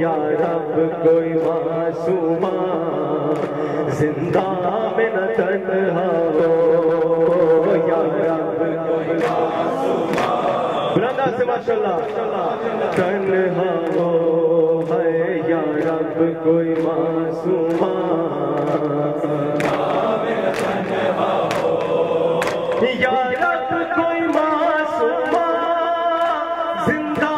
یا رب کوئی معصومہ زندہ میں نہ نتن یا رب کوئی معصومہ ماں سے ماشاءاللہ تنہا ہے یا رب کوئی معصومہ یا رب کوئی معصومہ زندہ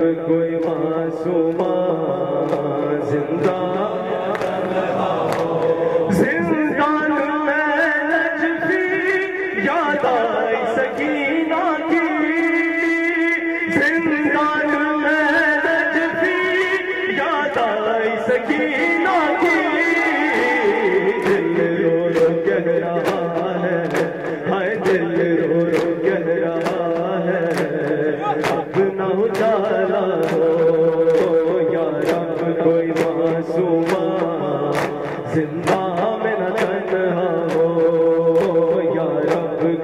کوئی ماں سو مند سن گانا میفی یادائی سکین سن گانا میفی یاد آئی سکین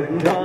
Gracias.